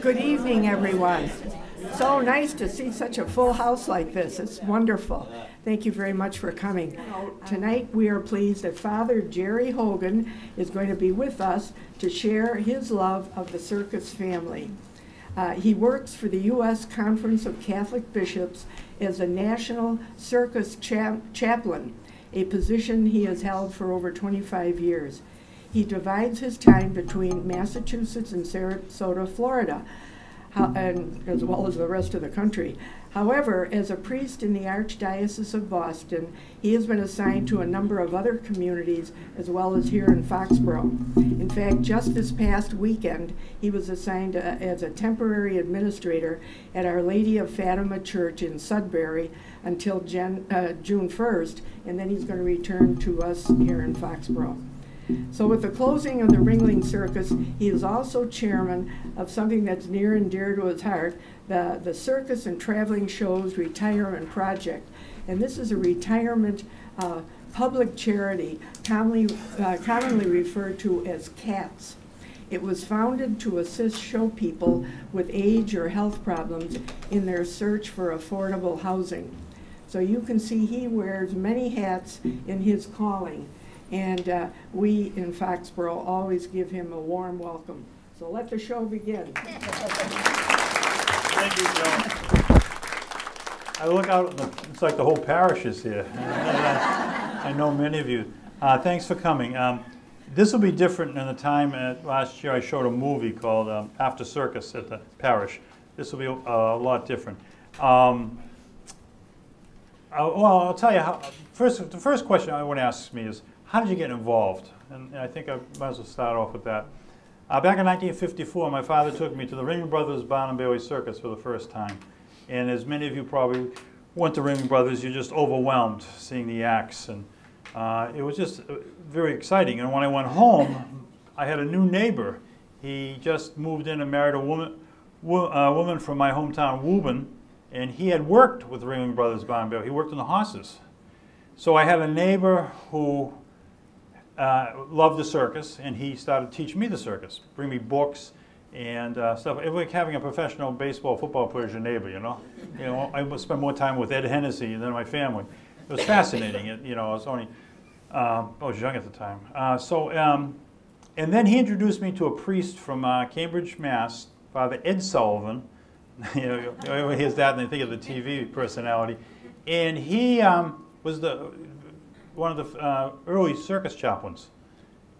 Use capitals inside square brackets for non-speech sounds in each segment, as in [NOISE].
Good evening, everyone. So nice to see such a full house like this. It's wonderful. Thank you very much for coming. Tonight, we are pleased that Father Jerry Hogan is going to be with us to share his love of the circus family. Uh, he works for the U.S. Conference of Catholic Bishops as a National Circus cha Chaplain, a position he has held for over 25 years. He divides his time between Massachusetts and Sarasota, Florida, how, and as well as the rest of the country. However, as a priest in the Archdiocese of Boston, he has been assigned to a number of other communities as well as here in Foxborough. In fact, just this past weekend, he was assigned a, as a temporary administrator at Our Lady of Fatima Church in Sudbury until uh, June 1st, and then he's going to return to us here in Foxborough. So with the closing of the Ringling Circus, he is also chairman of something that's near and dear to his heart, the, the Circus and Traveling Shows Retirement Project. And this is a retirement uh, public charity commonly, uh, commonly referred to as CATS. It was founded to assist show people with age or health problems in their search for affordable housing. So you can see he wears many hats in his calling. And uh, we in Foxborough always give him a warm welcome. So let the show begin. Thank you, Joe. I look out, it's like the whole parish is here. [LAUGHS] I know many of you. Uh, thanks for coming. Um, this will be different than the time at, last year I showed a movie called um, After Circus at the parish. This will be a, a lot different. Um, I, well, I'll tell you how. First, the first question I want to ask me is, how did you get involved? And I think I might as well start off with that. Uh, back in 1954, my father took me to the Ringling Brothers Barnum Bailey Circus for the first time. And as many of you probably went to Ringling Brothers, you're just overwhelmed seeing the acts. And uh, it was just uh, very exciting. And when I went home, I had a new neighbor. He just moved in and married a woman, wo uh, woman from my hometown, Woburn, and he had worked with Ringling Brothers Barnum Bailey. He worked in the horses. So I had a neighbor who uh, loved the circus, and he started teaching me the circus, bring me books and uh, stuff. It was like having a professional baseball, football player as your neighbor, you know. You know, I spend more time with Ed Hennessy than my family. It was fascinating. It, you know, I was only, um, I was young at the time. Uh, so, um, and then he introduced me to a priest from uh, Cambridge, Mass, Father Ed Sullivan. [LAUGHS] you know, everyone hears that and they think of the TV personality. And he um, was the one of the uh, early circus chaplains.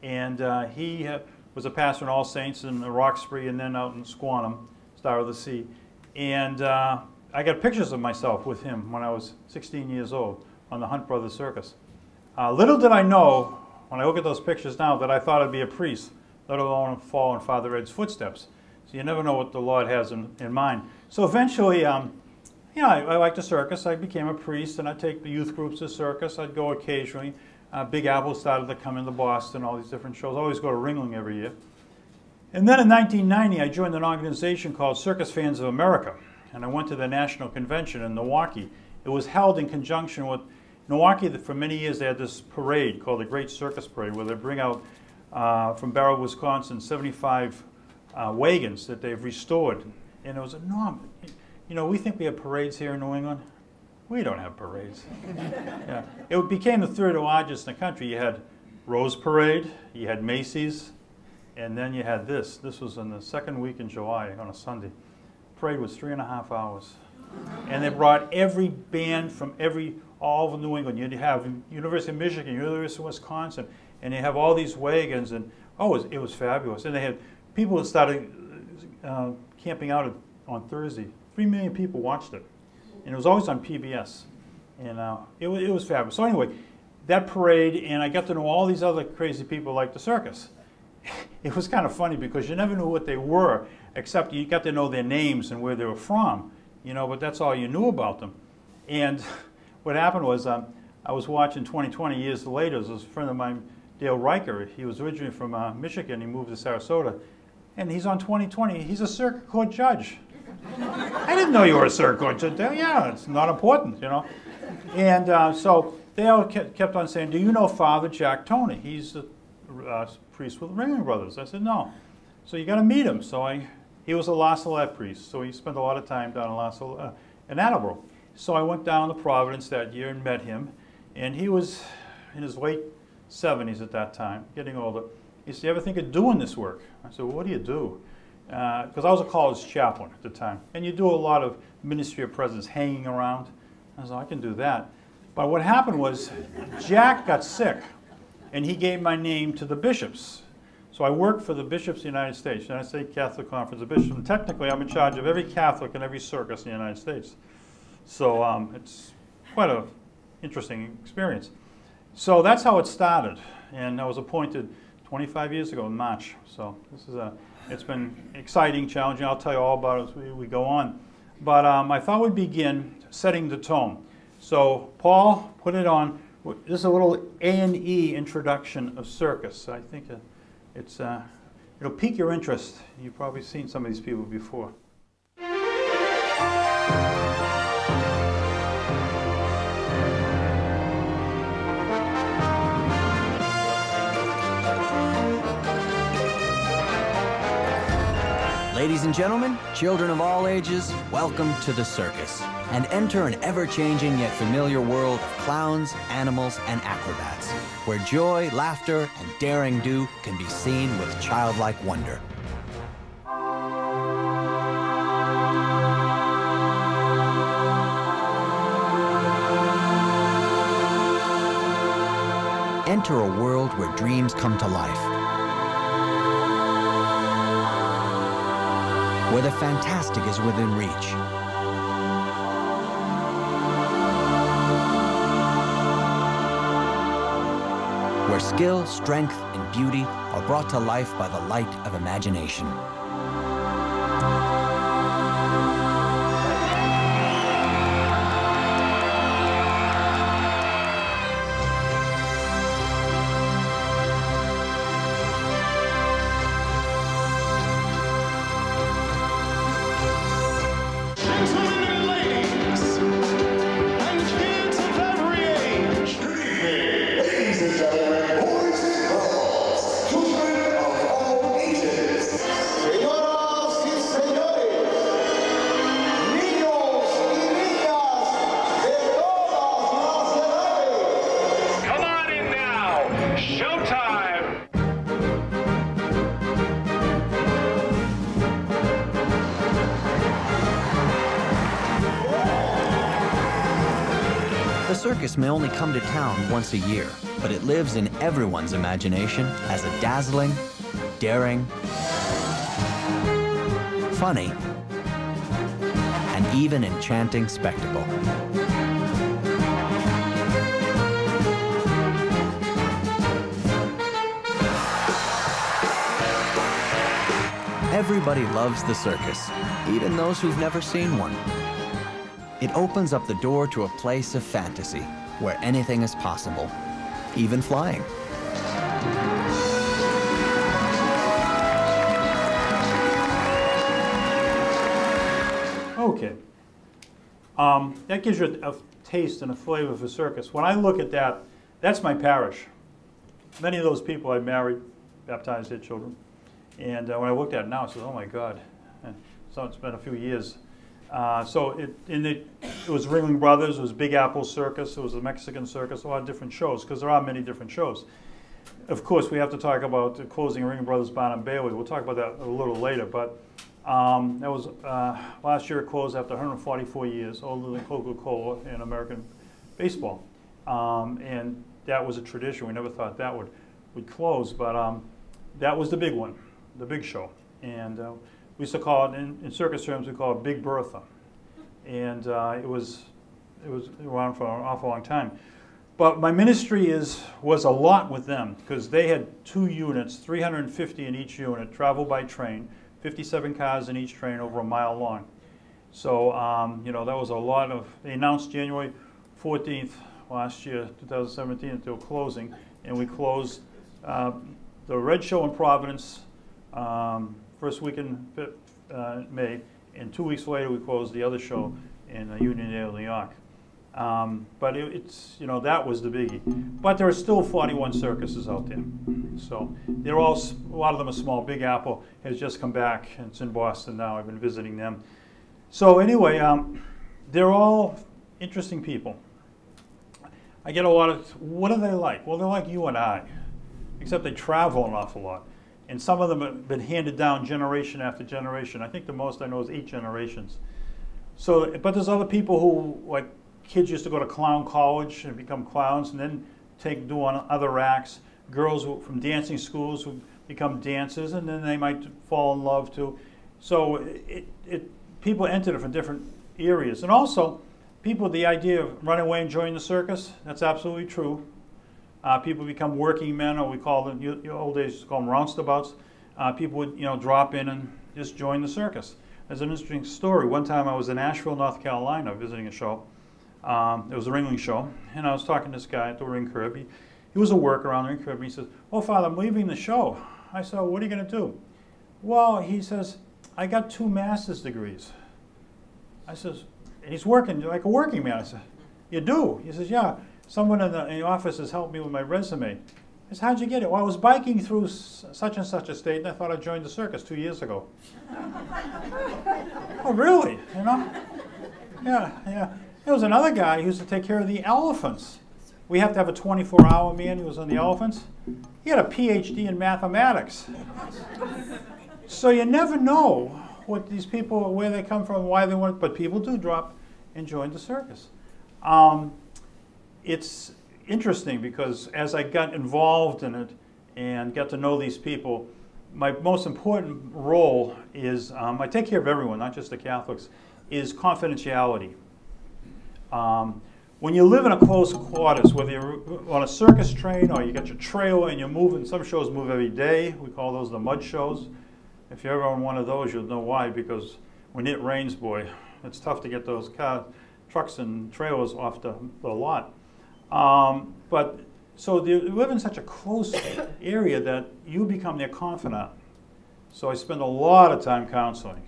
And uh, he was a pastor in All Saints in Roxbury and then out in Squantum, Star of the Sea. And uh, I got pictures of myself with him when I was 16 years old on the Hunt Brothers Circus. Uh, little did I know, when I look at those pictures now, that I thought I'd be a priest, let alone fall in Father Ed's footsteps. So you never know what the Lord has in, in mind. So eventually, um, you know, I, I liked the circus. I became a priest, and I'd take the youth groups to circus. I'd go occasionally. Uh, Big Apple started to come into Boston, all these different shows. I always go to Ringling every year. And then in 1990, I joined an organization called Circus Fans of America, and I went to the national convention in Milwaukee. It was held in conjunction with Milwaukee. For many years, they had this parade called the Great Circus Parade, where they bring out uh, from Baraboo, Wisconsin, 75 uh, wagons that they've restored, and it was enormous. You know, we think we have parades here in New England. We don't have parades. [LAUGHS] yeah. It became the third largest in the country. You had Rose Parade, you had Macy's, and then you had this. This was in the second week in July on a Sunday. Parade was three and a half hours. And they brought every band from every, all over New England. You'd have University of Michigan, University of Wisconsin, and they have all these wagons, and oh, it was, it was fabulous. And they had people that started uh, camping out on Thursday Three million people watched it. And it was always on PBS. And uh, it, it was fabulous. So anyway, that parade, and I got to know all these other crazy people like the circus. [LAUGHS] it was kind of funny because you never knew what they were, except you got to know their names and where they were from, you know, but that's all you knew about them. And [LAUGHS] what happened was um, I was watching 20, 20 years later, was a friend of mine, Dale Riker. He was originally from uh, Michigan. He moved to Sarasota. And he's on 2020. He's a circuit court judge. I didn't know you were a circuit court. Yeah, it's not important, you know. And uh, so they all kept on saying, do you know Father Jack Tony? He's a uh, priest with the Ringling Brothers. I said, no. So you got to meet him. So I, He was a La Salette priest, so he spent a lot of time down in La Salette, uh, in Attleboro. So I went down to Providence that year and met him, and he was in his late 70s at that time, getting older. He said, you ever think of doing this work? I said, well, what do you do? Because I was a college chaplain at the time, and you do a lot of ministry of presence hanging around. I said, I can do that. But what happened was Jack got sick, and he gave my name to the bishops. So I worked for the bishops of the United States, United States Catholic Conference of Bishops, and technically I'm in charge of every Catholic in every circus in the United States. So um, it's quite an interesting experience. So that's how it started, and I was appointed 25 years ago in March. So this is a, it's been exciting, challenging. I'll tell you all about it as we, we go on. But um, I thought we'd begin setting the tone. So Paul put it on. This is a little A and E introduction of circus. I think it's uh, it'll pique your interest. You've probably seen some of these people before. Ladies and gentlemen, children of all ages, welcome to the circus and enter an ever changing yet familiar world of clowns, animals, and acrobats, where joy, laughter, and daring do can be seen with childlike wonder. Enter a world where dreams come to life where the fantastic is within reach. Where skill, strength, and beauty are brought to life by the light of imagination. May only come to town once a year, but it lives in everyone's imagination as a dazzling, daring, funny, and even enchanting spectacle. Everybody loves the circus, even those who've never seen one. It opens up the door to a place of fantasy where anything is possible, even flying. Okay. Um, that gives you a, a taste and a flavor for circus. When I look at that, that's my parish. Many of those people I married, baptized their children. And uh, when I looked at it now, I said, oh my God. So it's been a few years uh, so it, it, it, was Ringling Brothers, it was Big Apple Circus, it was the Mexican Circus, a lot of different shows, because there are many different shows. Of course, we have to talk about the closing Ringling Brothers Barnum Bailey. We'll talk about that a little later, but um, that was uh, last year it closed after 144 years, older than Coca-Cola in American baseball. Um, and that was a tradition. We never thought that would, would close, but um, that was the big one, the big show. And uh, we used to call it, in, in circus terms, we call it Big Bertha. And uh, it was it was around for an awful long time. But my ministry is was a lot with them because they had two units, 350 in each unit, travel by train, 57 cars in each train over a mile long. So, um, you know, that was a lot of, they announced January 14th last year, 2017, until closing, and we closed uh, the Red Show in Providence, um, first week in uh, May, and two weeks later we closed the other show in uh, Uniondale, New York. Um, but it, it's, you know, that was the biggie. But there are still 41 circuses out there. So they're all, a lot of them are small. Big Apple has just come back. And it's in Boston now. I've been visiting them. So anyway, um, they're all interesting people. I get a lot of, what are they like? Well, they're like you and I, except they travel an awful lot. And some of them have been handed down generation after generation. I think the most I know is eight generations. So, but there's other people who, like, kids used to go to clown college and become clowns and then take, do on other acts. Girls from dancing schools who become dancers and then they might fall in love too. So it, it, people enter it from different areas. And also, people, the idea of running away and joining the circus, that's absolutely true. Uh, people become working men, or we call them, you, you old days, call them roustabouts. Uh, people would, you know, drop in and just join the circus. There's an interesting story. One time I was in Asheville, North Carolina, visiting a show. Um, it was a ringling show, and I was talking to this guy at the ring curb. He, he was a worker on the ring curb, and he says, "Oh, Father, I'm leaving the show." I said, "What are you going to do?" Well, he says, "I got two master's degrees." I says, and he's working like a working man. I said, "You do?" He says, "Yeah." Someone in the, in the office has helped me with my resume. I said, "How'd you get it?" Well, I was biking through s- such and such a state, and I thought I joined the circus two years ago. [LAUGHS] oh, really? You know? Yeah, yeah. There was another guy who used to take care of the elephants. We have to have a 24-hour man who was on the elephants. He had a PhD in mathematics. So you never know what these people, where they come from, why they want, but people do drop and join the circus. Um, it's interesting because as I got involved in it and got to know these people, my most important role is, um, I take care of everyone, not just the Catholics, is confidentiality. Um, when you live in a close quarters, whether you're on a circus train or you got your trailer and you're moving, some shows move every day. We call those the mud shows. If you're ever on one of those, you'll know why, because when it rains, boy, it's tough to get those car, trucks and trailers off the, the lot. Um, but so they live in such a close area that you become their confidant. So I spend a lot of time counseling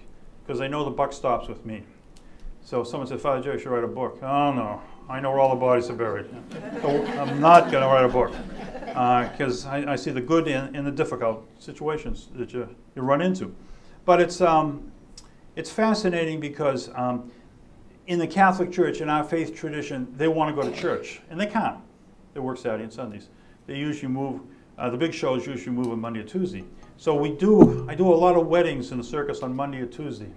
because I know the buck stops with me. So someone said, Father you should write a book. Oh no, I know where all the bodies are buried. So I'm not going to write a book because I, I see the good in, in the difficult situations that you, you run into. But it's, um, it's fascinating because um, in the Catholic Church, in our faith tradition, they want to go to church, and they can't. They work Saturday and Sundays. They usually move, uh, the big shows usually move on Monday or Tuesday. So we do, I do a lot of weddings in the circus on Monday or Tuesday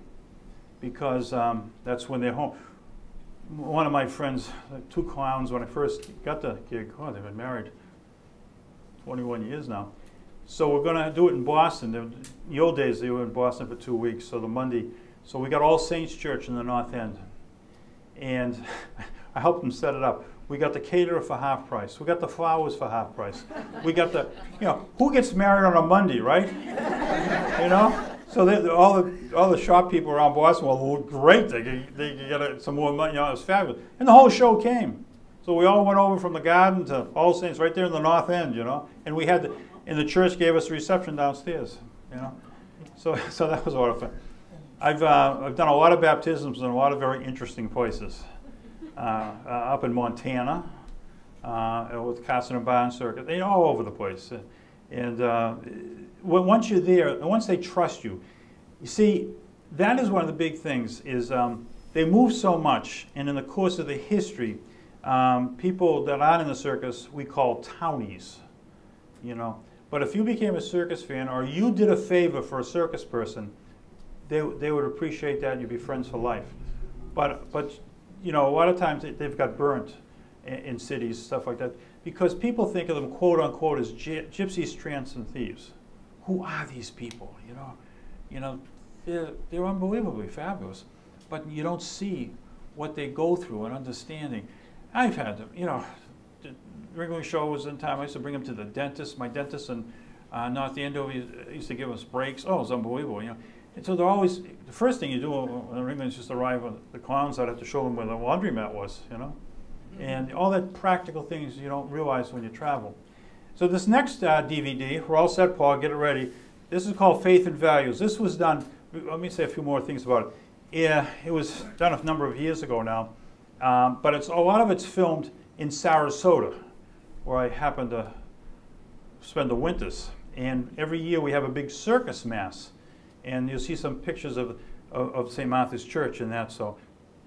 because um, that's when they're home. One of my friends, uh, two clowns, when I first got the gig, oh, they've been married 21 years now. So we're going to do it in Boston. In the old days, they were in Boston for two weeks, so the Monday. So we got All Saints Church in the North End. And [LAUGHS] I helped them set it up. We got the caterer for half price. We got the flowers for half price. We got the, you know, who gets married on a Monday, right? [LAUGHS] You know? So they, all the all the shop people around Boston were well, great. They could, they could get some more money. You know, it was fabulous. And the whole show came. So we all went over from the garden to All Saints right there in the North End, you know. And we had, the, and the church gave us a reception downstairs, you know. So [LAUGHS] so that was a lot of fun. I've uh, I've done a lot of baptisms in a lot of very interesting places. Uh, uh, up in Montana, uh, with Carson and Barnes Circus, they all over the place. And uh, once you're there, once they trust you, you see, that is one of the big things. Is um, they move so much, and in the course of the history, um, people that aren't in the circus we call townies, you know. But if you became a circus fan, or you did a favor for a circus person, they, they would appreciate that. and You'd be friends for life. But but you know, a lot of times they- they've got burnt in, in cities, stuff like that, because people think of them, quote unquote, as gy- gypsies, tramps, and thieves. Who are these people? You know, you know, they're they're unbelievably fabulous, but you don't see what they go through and understanding. I've had them, you know, the Ringling show was in time. I used to bring them to the dentist. My dentist in uh, North Andover used used to give us breaks. Oh, it was unbelievable, you know. And so they're always, the first thing you do when the Ringland's just arrive, the clowns, I'd have to show them where the laundromat was, you know? And all that practical things you don't realize when you travel. So this next uh, DVD, we're all set, Paul, get it ready. This is called Faith and Values. This was done, let me say a few more things about it. Yeah, it was done a number of years ago now. Um, but it's a lot of it's filmed in Sarasota, where I happen to spend the winters. And every year we have a big circus mass, and you'll see some pictures of of, of St. Martha's Church and that. So,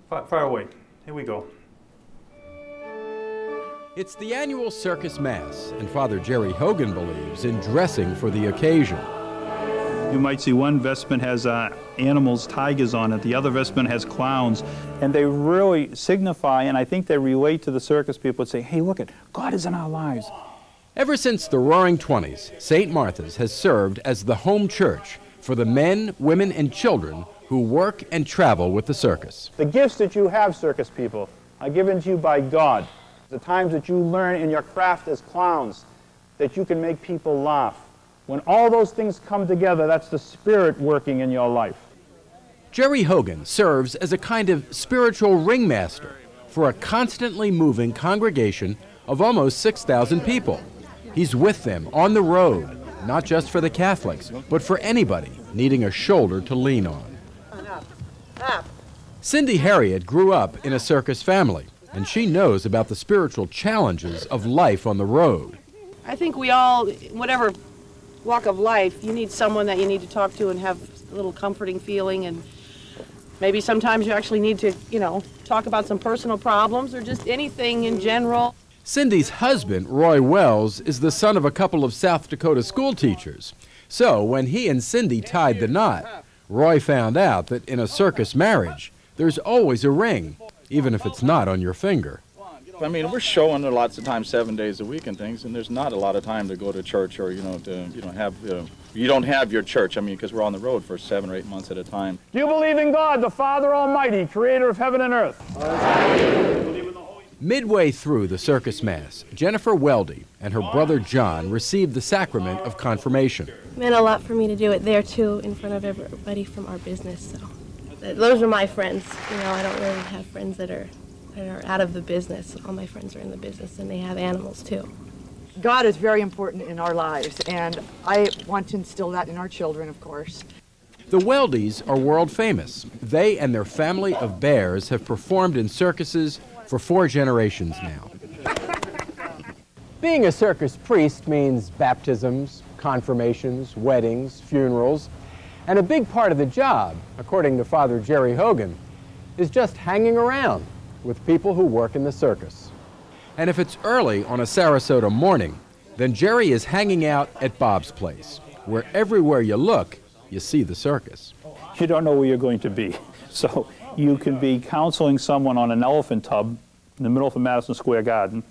far, far away. Here we go. It's the annual Circus Mass, and Father Jerry Hogan believes in dressing for the occasion. You might see one vestment has uh, animals, tigers on it, the other vestment has clowns, and they really signify, and I think they relate to the circus people and say, hey, look it, God is in our lives. Ever since the Roaring Twenties, St. Martha's has served as the home church for the men, women, and children who work and travel with the circus. The gifts that you have, circus people, are given to you by God. The times that you learn in your craft as clowns, that you can make people laugh. When all those things come together, that's the Spirit working in your life. Jerry Hogan serves as a kind of spiritual ringmaster for a constantly moving congregation of almost 6,000 people. He's with them on the road, not just for the Catholics, but for anybody needing a shoulder to lean on. Cindy Harriet grew up in a circus family, and she knows about the spiritual challenges of life on the road. I think we all, whatever walk of life, you need someone that you need to talk to and have a little comforting feeling and maybe sometimes you actually need to, you know, talk about some personal problems or just anything in general. Cindy's husband, Roy Wells, is the son of a couple of South Dakota school teachers. So when he and Cindy tied the knot, Roy found out that in a circus marriage, there's always a ring, even if it's not on your finger. I mean, we're showing it lots of times, seven days a week and things, and there's not a lot of time to go to church or you know to you know have uh, you don't have your church. I mean, because we're on the road for seven or eight months at a time. Do you believe in God, the Father Almighty, creator of heaven and earth? Midway through the circus mass, Jennifer Weldy and her brother John received the sacrament of confirmation. It meant a lot for me to do it there too, in front of everybody from our business. So those are my friends. You know, I don't really have friends that are that are out of the business. All my friends are in the business, and they have animals too. God is very important in our lives, and I want to instill that in our children, of course. The Weldys are world famous. They and their family of bears have performed in circuses for four generations now. Being a circus priest means baptisms, confirmations, weddings, funerals, and a big part of the job, according to Father Jerry Hogan, is just hanging around with people who work in the circus. And if it's early on a Sarasota morning, then Jerry is hanging out at Bob's place, where everywhere you look, you see the circus. You don't know where you're going to be. [LAUGHS] So you can be counseling someone on an elephant tub in the middle of a Madison Square Garden,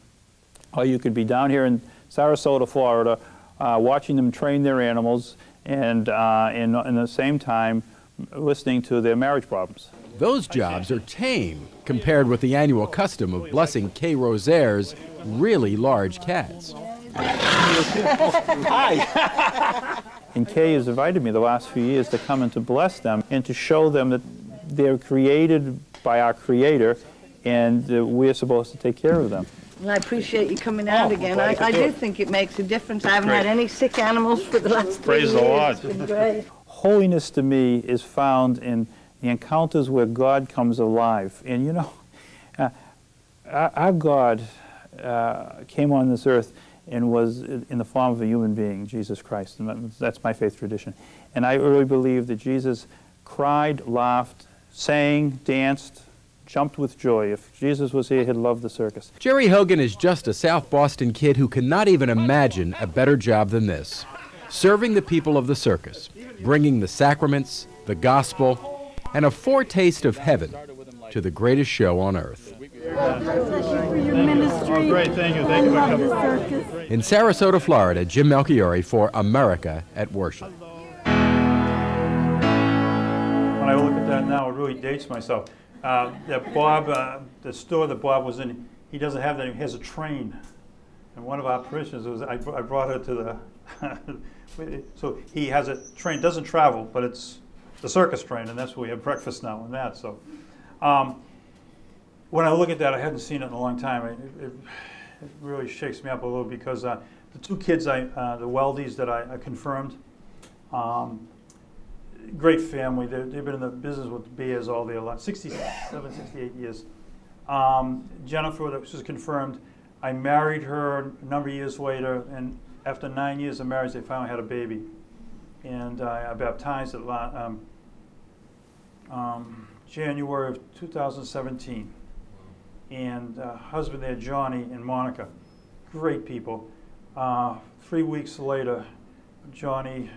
or you could be down here in Sarasota, Florida, uh, watching them train their animals and uh, in, in the same time listening to their marriage problems. Those jobs are tame compared with the annual custom of blessing Kay Rosaire's really large cats. Hi. and Kay has invited me the last few years to come and to bless them and to show them that they're created by our Creator and uh, we're supposed to take care of them. Well, I appreciate you coming out oh, again. I, I do think it makes a difference. I haven't Great. had any sick animals for the last three Praise years. the Lord. It's been great. Holiness to me is found in the encounters where God comes alive. And you know, [LAUGHS] uh, our God uh, came on this earth and was in the form of a human being, Jesus Christ. And that's my faith tradition. And I really believe that Jesus cried, laughed, sang, danced, jumped with joy. If Jesus was here, he'd love the circus. Jerry Hogan is just a South Boston kid who cannot even imagine a better job than this serving the people of the circus, bringing the sacraments, the gospel, and a foretaste of heaven to the greatest show on earth. In Sarasota, Florida, Jim Melchiori for America at Worship. When I look at that now, it really dates myself. Uh, that Bob, uh, the store that Bob was in, he doesn't have that. He has a train. And one of our parishioners was, I, I brought her to the, [LAUGHS] so he has a train, doesn't travel, but it's the circus train, and that's where we have breakfast now and that. So um, when I look at that, I hadn't seen it in a long time. It, it, it really shakes me up a little because uh, the two kids, I, uh, the Weldys that I, I confirmed, um, great family. they have been in the business with beers all their life, 67, 68 years. Um, Jennifer, that was confirmed. I married her a number of years later, and after nine years of marriage, they finally had a baby. And I I baptized it um, um, January of 2017. And uh, husband there, Johnny and Monica, great people. Uh, three weeks later, Johnny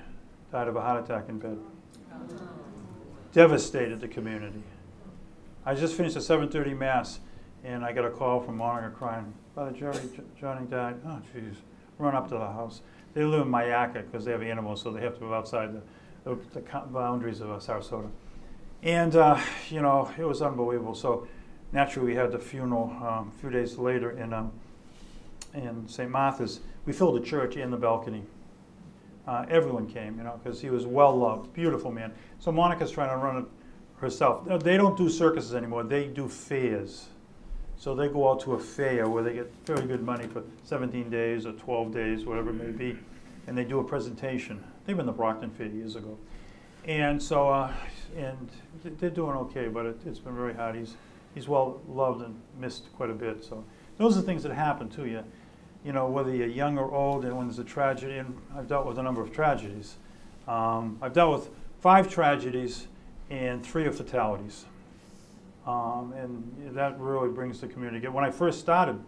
died of a heart attack in bed. Devastated the community. I just finished a 7:30 mass, and I got a call from Monica crying, "Father Jerry, J- Johnny died." Oh, jeez. Run up to the house. They live in Myakka because they have animals, so they have to go outside the, the, the boundaries of uh, Sarasota. And uh, you know, it was unbelievable. So naturally, we had the funeral um, a few days later in um, in St. Martha's. We filled the church and the balcony. Uh, everyone came, you know, because he was well loved, beautiful man. So Monica's trying to run it herself. They don't do circuses anymore. They do fairs. So they go out to a fair where they get very good money for 17 days or 12 days, whatever it may be, and they do a presentation. They've been the Brockton Fair years ago, and so uh, and they're doing okay, but it, it's been very hard. He's he's well loved and missed quite a bit. So those are things that happen to you, you know, whether you're young or old, and when there's a tragedy. And I've dealt with a number of tragedies. Um, I've dealt with five tragedies and three of fatalities. Um, and that really brings the community together. When I first started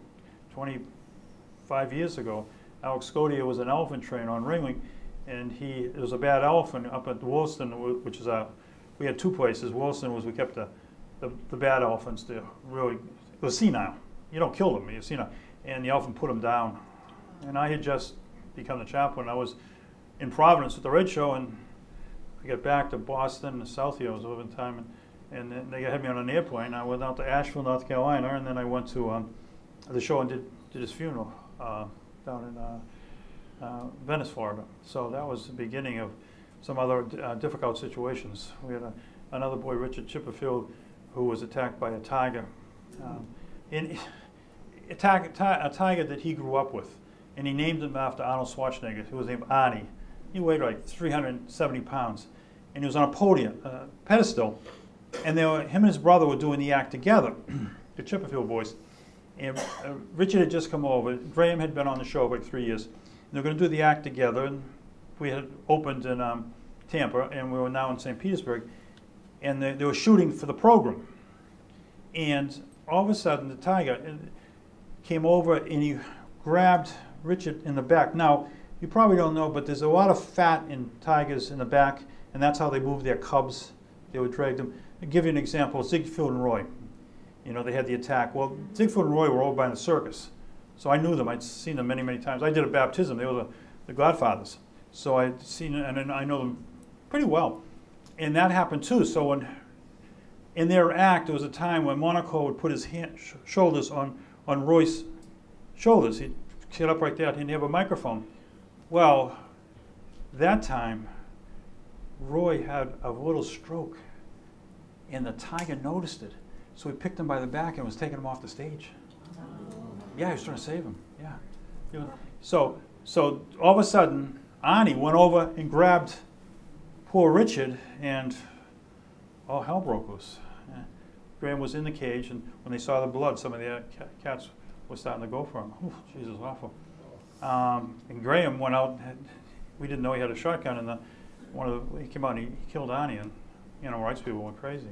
25 years ago, Alex Scotia was an elephant trainer on Ringling, and he there was a bad elephant up at Williston, which is a we had two places. Williston was we kept the the, the bad elephants. They really it was senile. You don't kill them, you senile. And the elephant put them down. And I had just become the chaplain. I was in Providence at the Red Show, and I got back to Boston, the South. I was over time, and, and they had me on an airplane. I went out to Asheville, North Carolina, and then I went to um, the show and did, did his funeral uh, down in uh, uh, Venice, Florida. So that was the beginning of some other uh, difficult situations. We had a, another boy, Richard Chipperfield, who was attacked by a tiger. Um, and a, tiger, a that he grew up with, and he named him after Arnold Schwarzenegger, who was named Arnie. He weighed like 370 pounds, and he was on a podium, uh, pedestal, and they were, him and his brother were doing the act together, [CLEARS THROAT] the Chipperfield boys. And uh, Richard had just come over. Graham had been on the show for like three years. And they were going to do the act together, and we had opened in um, Tampa, and we were now in St. Petersburg, and they, they were shooting for the program. And all of a sudden, the tiger came over and he grabbed Richard in the back. Now, you probably don't know, but there's a lot of fat in tigers in the back, and that's how they move their cubs. They would drag them. I'll give you an example Siegfried and Roy. You know, they had the attack. Well, Siegfried and Roy were over by the circus. So I knew them. I'd seen them many, many times. I did a baptism. They were the, the godfathers. So I'd seen and I know them pretty well. And that happened too. So when in their act, there was a time when Montecore would put his hand, sh- shoulders on, on Roy's shoulders. He'd get up right there. He didn't have a microphone. Well, that time, Roy had a little stroke, and the tiger noticed it. So he picked him by the back and was taking him off the stage. Yeah, he was trying to save him. Yeah. So, so all of a sudden, Arnie went over and grabbed poor Richard, and all hell broke loose. Graham was in the cage, and when they saw the blood, some of the cats were starting to go for him. Ooh, Jesus, awful. Um, and Graham went out. We didn't know he had a shotgun, and the one of the, he came out and he, he killed Arnie, and animal rights people went crazy.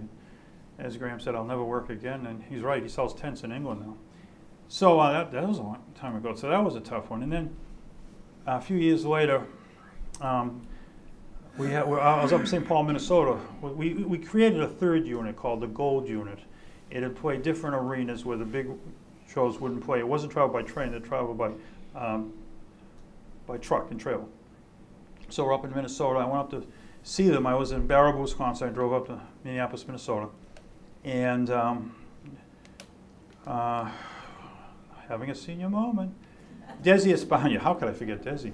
As Graham said, I'll never work again, and he's right. He sells tents in England now. So uh, that, that was a long time ago. So that was a tough one. And then a few years later, um, we had, I was up in St. Paul, Minnesota. We, we created a third unit called the Gold Unit. It would play different arenas where the big shows wouldn't play. It wasn't traveled by train, it traveled by, um, by truck and trailer. So we're up in Minnesota. I went up to see them. I was in Baraboo, Wisconsin. I drove up to Minneapolis, Minnesota. And um, uh, having a senior moment. Desi Espana, how could I forget Desi?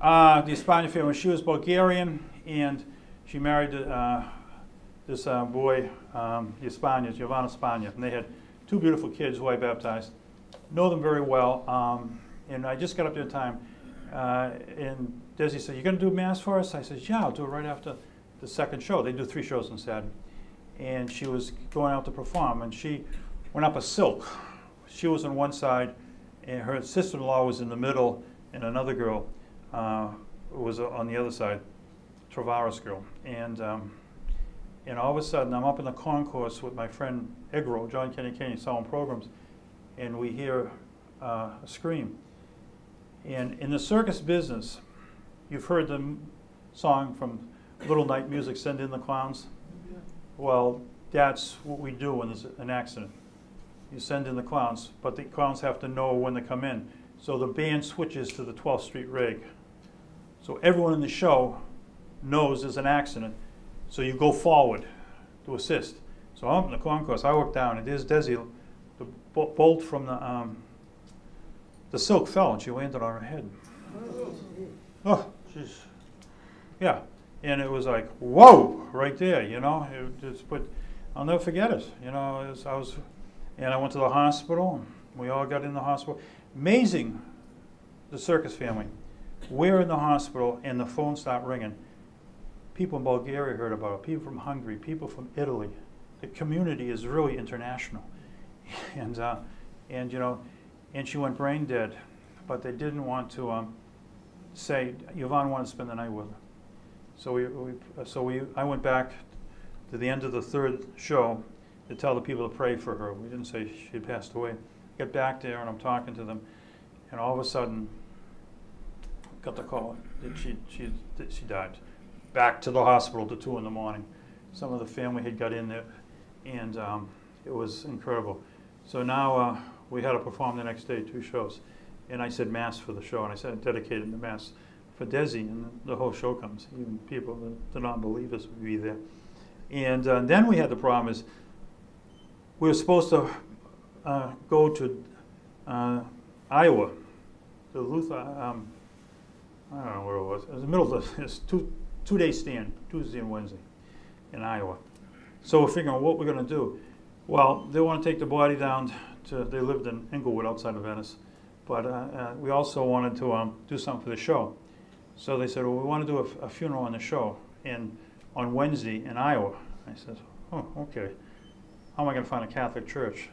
Uh, the Espana family, she was Bulgarian and she married uh, this uh, boy, um, the Espana, Giovanna Espana, and they had two beautiful kids who I baptized. Know them very well, um, and I just got up there in time, uh, and Desi said, "You going to do mass for us?" I said, "Yeah, I'll do it right after the second show. They do three shows on Saturday." And she was going out to perform, and she went up a silk. She was on one side, and her sister-in-law was in the middle, and another girl uh, was on the other side, Travaris girl. And um, and all of a sudden, I'm up in the concourse with my friend Egro, John Kenny Kenny, selling programs, and we hear uh, a scream. And in the circus business, you've heard the song from Little Night Music, Send in the Clowns. Well, that's what we do when there's an accident. You send in the clowns, but the clowns have to know when to come in. So the band switches to the 12th Street Rag. So everyone in the show knows there's an accident. So you go forward to assist. So I'm in the concourse. I look down, and there's Desi. The bolt from the um, the silk fell, and she landed on her head. Oh, she's yeah. And it was like whoa, right there. You know, it just but I'll never forget it. You know, it was, I was, and I went to the hospital. And we all got in the hospital. Amazing, the circus family. We're in the hospital, and the phone stopped ringing. People in Bulgaria heard about it. People from Hungary. People from Italy. The community is really international, [LAUGHS] and uh, and you know, and she went brain dead, but they didn't want to um, say Yvonne wanted to spend the night with her. So we, we so we I went back to the end of the third show to tell the people to pray for her. We didn't say she had passed away. Get back there and I'm talking to them, and all of a sudden, got the call that she she that she died. Back to the hospital to two in the morning. Some of the family had got in there, and um, it was incredible. So now uh, we had to perform the next day, two shows, and I said mass for the show, and I said dedicated the mass for Desi, and the, the whole show comes. Even people, the, the non-believers, would be there. And uh, then we had the problem is we were supposed to uh, go to uh, Iowa, the Luther. Um, I don't know where it was. It was the middle of this [LAUGHS] two two day stand, Tuesday and Wednesday, in Iowa. So we're figuring what we're going to do. Well, they want to take the body down to. They lived in Englewood, outside of Venice, but uh, uh, we also wanted to um, do something for the show. So they said, well, we want to do a, a funeral on the show in on Wednesday in Iowa. I said, oh, okay. How am I going to find a Catholic church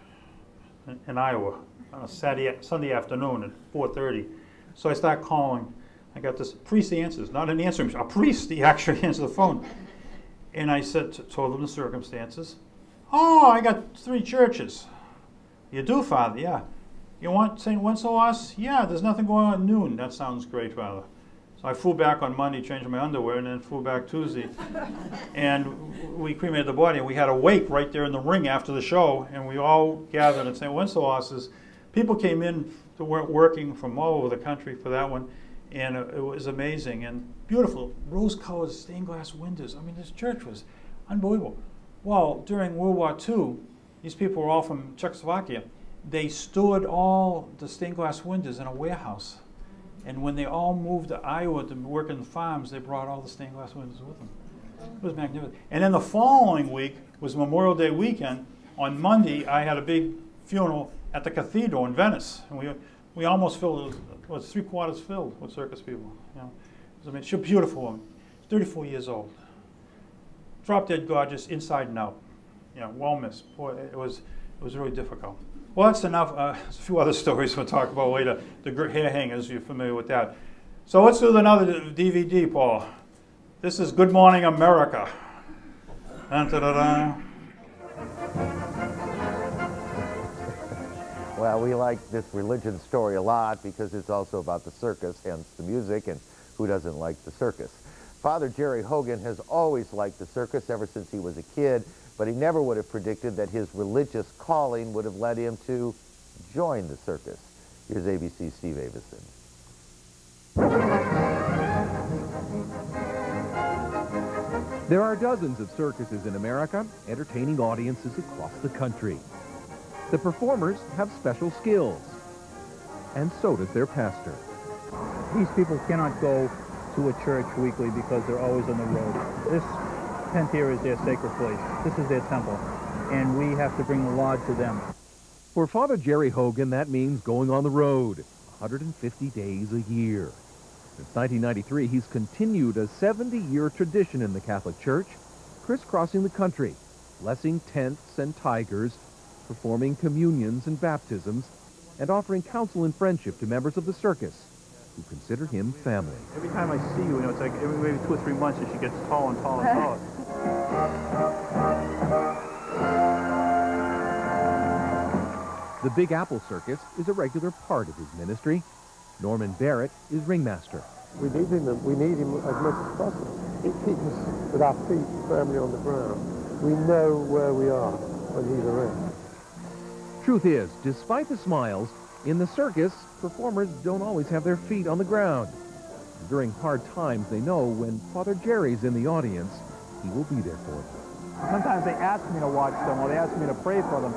in, in Iowa on a Saturday, Sunday afternoon at 4:30? So I start calling. I got this priest answers, not an answering machine, a priest. He actually [LAUGHS] answered the phone, and I said, told him the circumstances. Oh, I got three churches. You do, Father? Yeah. You want St. Wenceslaus? Yeah. There's nothing going on at noon. That sounds great, Father. So I flew back on Monday, changed my underwear, and then flew back Tuesday. [LAUGHS] and we cremated the body, and we had a wake right there in the ring after the show, and we all gathered at St. Wenceslaus's. People came in to work, working from all over the country for that one, and it, was amazing and beautiful, rose-colored stained glass windows. I mean, this church was unbelievable. Well, during World War II, these people were all from Czechoslovakia. They stored all the stained glass windows in a warehouse. And when they all moved to Iowa to work in the farms, they brought all the stained glass windows with them. It was magnificent. And then the following week was Memorial Day weekend. On Monday, I had a big funeral at the cathedral in Venice. And we, we almost filled, it was, three quarters filled with circus people. You know. I mean, she's a beautiful woman, 34 years old. Drop dead gorgeous, inside and out. You know, well missed. Boy, it was, it was really difficult. Well, that's enough. Uh, there's [LAUGHS] a few other stories we'll talk about later. The hair hangers, you're familiar with that. So let's do another DVD, Paul. This is Good Morning America. Dun, Well, we like this religion story a lot because it's also about the circus, hence the music, and who doesn't like the circus? Father Jerry Hogan has always liked the circus ever since he was a kid, but he never would have predicted that his religious calling would have led him to join the circus. Here's ABC's Steve Avison. There are dozens of circuses in America, entertaining audiences across the country. The performers have special skills, and so does their pastor. These people cannot go to a church weekly because they're always on the road. This tent here is their sacred place. This is their temple, and we have to bring the Lord to them. For Father Jerry Hogan, that means going on the road 150 days a year. Since 1993, he's continued a 70-year tradition in the Catholic Church, crisscrossing the country, blessing tents and tigers performing communions and baptisms, and offering counsel and friendship to members of the circus who consider him family. Every time I see you, you know, it's like every maybe two or three months as she gets tall and tall and taller. [LAUGHS] The Big Apple Circus is a regular part of his ministry. Norman Barrett is ringmaster. We need him, we need him as much as possible. It keeps us with our feet firmly on the ground. We know where we are when he's around. Truth is, despite the smiles, in the circus, performers don't always have their feet on the ground. During hard times, they know when Father Jerry's in the audience, he will be there for them. Sometimes they ask me to watch them or they ask me to pray for them.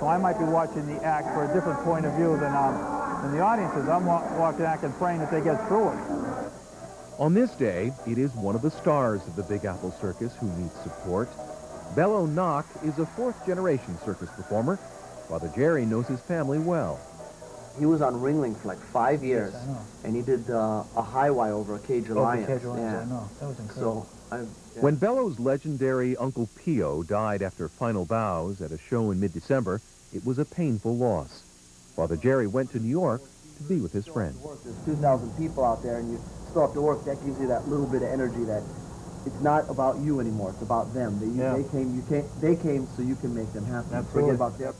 So I might be watching the act for a different point of view than, um, than the audience is. I'm wa watching the act and praying that they get through it. On this day, it is one of the stars of the Big Apple Circus who needs support. Bello Nock is a fourth-generation circus performer. Father Jerry knows his family well. He was on Ringling for like five years, Yes, I know. and he did uh, a high wire over a cage of lions. Cage of Lions, yeah. I know. That was incredible. So, I, yeah. When Bello's legendary Uncle Pio died after final bows at a show in mid-December, it was a painful loss. Father Jerry went to New York to be with his friend. There's 2,000 people out there, and you still have to work. That gives you that little bit of energy that it's not about you anymore. It's about them. They, you, Yeah. they came. You came. They came so you can make them happy. Absolutely. Forget about their.